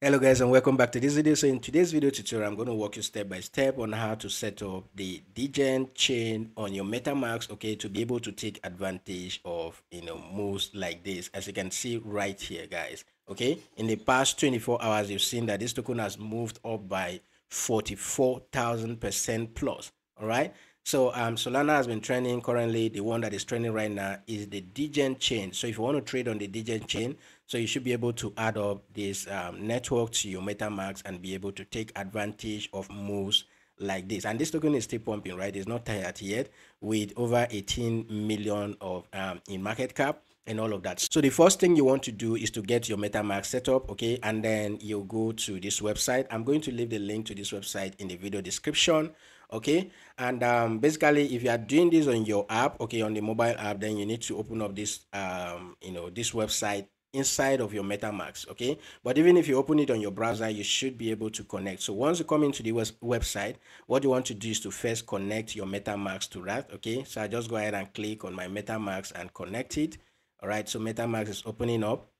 hello guys and welcome back to this video. So in today's video tutorial i'm going to walk you step by step on how to set up the degen chain on your metamask okay to be able to take advantage of you know moves like this. As you can see right here guys okay? In the past 24 hours you've seen that this token has moved up by 44,000 percent plus all right so um, Solana has been trending currently. The one that is trending right now is the Degen chain. So if you want to trade on the Degen chain, so you should be able to add up this um, network to your MetaMask and be able to take advantage of moves like this. And this token is still pumping, right? It's not tired yet with over 18 million of um, in market cap and all of that. So the first thing you want to do is to get your MetaMask set up, okay? And then you go to this website. I'm going to leave the link to this website in the video description okay? And um, basically if you are doing this on your app okay on the mobile app then you need to open up this um, you know this website inside of your metamask okay? But even if you open it on your browser you should be able to connect. So once you come into the website what you want to do is to first connect your metamask to that okay? So i just go ahead and click on my metamask and connect it all right? So metamask is opening up.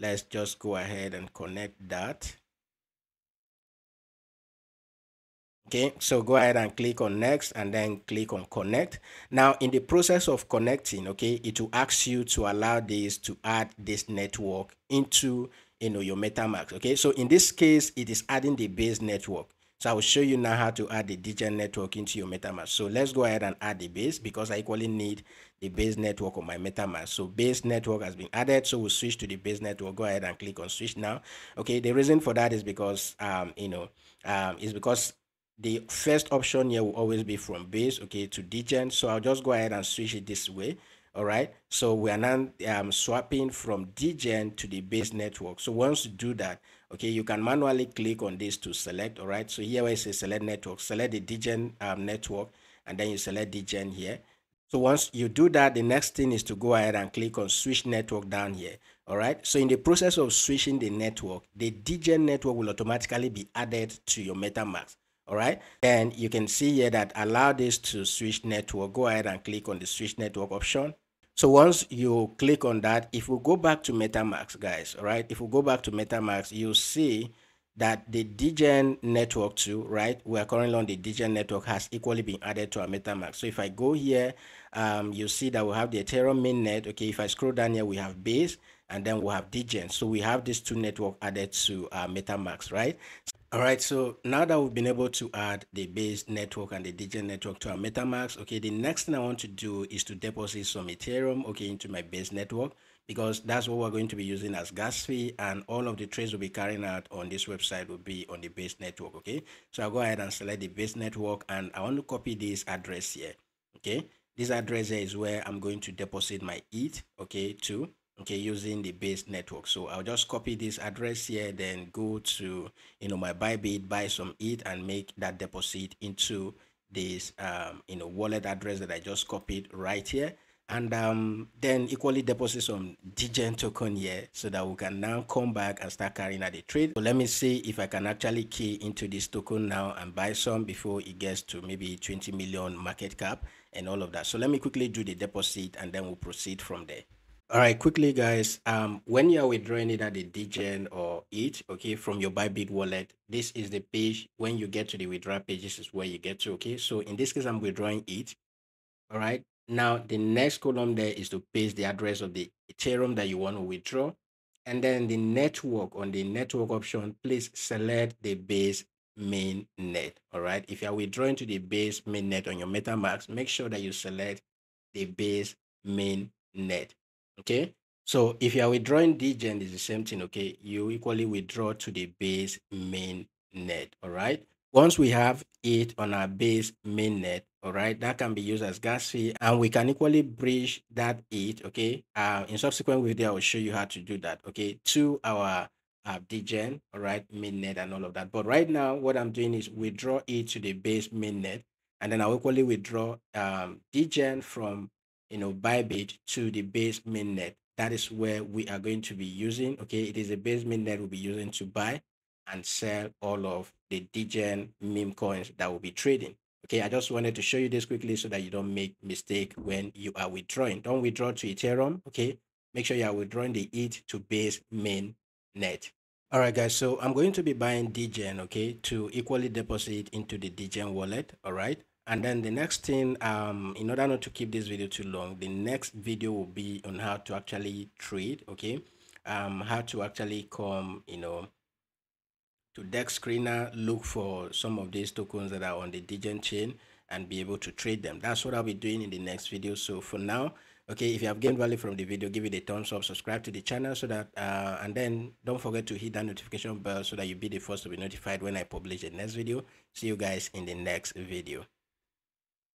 Let's just go ahead and connect that okay so go ahead and click on next and then click on connect. Now in the process of connecting okay it will ask you to allow this to add this network into you know your metamask okay? So in this case it is adding the base network. So i will show you now how to add the degen network into your metamask. So let's go ahead and add the base because i equally need the base network on my metamask. So base network has been added so we'll switch to the base network. Go ahead and click on switch now okay? The reason for that is because um you know um is because the first option here will always be from base okay to degen. So i'll just go ahead and switch it this way all right? So we are now um, swapping from degen to the base network. So once you do that okay you can manually click on this to select all right? So here where it says select network select the degen um, network and then you select degen here. So once you do that the next thing is to go ahead and click on switch network down here all right? So in the process of switching the network the degen network will automatically be added to your metamask all right? And you can see here that allow this to switch network. Go ahead and click on the switch network option. So once you click on that if we go back to metamask guys all right? If we go back to metamask you'll see that the degen network too right? We are currently on the degen network has equally been added to our metamask. So if i go here um you see that we have the ethereum mainnet. Okay if i scroll down here we have base and then we have degen so we have these two network added to our metamask right all right, so now that we've been able to add the base network and the Degen network to our MetaMask, okay, the next thing I want to do is to deposit some Ethereum, okay, into my base network because that's what we're going to be using as gas fee and all of the trades we'll be carrying out on this website will be on the base network, okay? So I'll go ahead and select the base network and I want to copy this address here, okay? This address here is where I'm going to deposit my ETH, okay, to okay using the base network. So i'll just copy this address here then go to you know my bybit buy some ETH and make that deposit into this um you know wallet address that i just copied right here. And um, then equally deposit some degen token here so that we can now come back and start carrying out the trade. So let me see if i can actually key into this token now and buy some before it gets to maybe 20 million market cap and all of that. So let me quickly do the deposit and then we'll proceed from there all right, quickly, guys. Um, when you are withdrawing either the Degen or ETH, okay, from your Bybit wallet, this is the page. When you get to the withdraw page, this is where you get to. Okay, so in this case, I'm withdrawing ETH. All right. Now the next column there is to paste the address of the Ethereum that you want to withdraw, and then the network on the network option. Please select the base main net. All right. If you are withdrawing to the base main net on your MetaMask, make sure that you select the base main net okay? So if you are withdrawing degen is the same thing okay? You equally withdraw to the base main net all right? Once we have it on our base main net all right that can be used as gas fee and we can equally bridge that it okay? Uh in subsequent video i will show you how to do that okay? To our uh, degen all right mainnet and all of that. But right now what i'm doing is withdraw it to the base mainnet and then i'll equally withdraw um degen from you know, Bybit to the base mainnet. That is where we are going to be using. Okay, it is a base mainnet we'll be using to buy and sell all of the Degen meme coins that will be trading. Okay, I just wanted to show you this quickly so that you don't make mistake when you are withdrawing. Don't withdraw to Ethereum. Okay, make sure you are withdrawing the ETH to base main net. All right, guys. So I'm going to be buying Degen, okay, to equally deposit into the Degen wallet. All right. And then the next thing, um, in order not to keep this video too long, the next video will be on how to actually trade, okay, um, how to actually come, you know, to Dex Screener, look for some of these tokens that are on the Degen chain and be able to trade them. That's what I'll be doing in the next video. So for now, okay if you have gained value from the video give it a thumbs up subscribe to the channel so that uh, and then don't forget to hit that notification bell so that you be the first to be notified when i publish the next video see you guys in the next video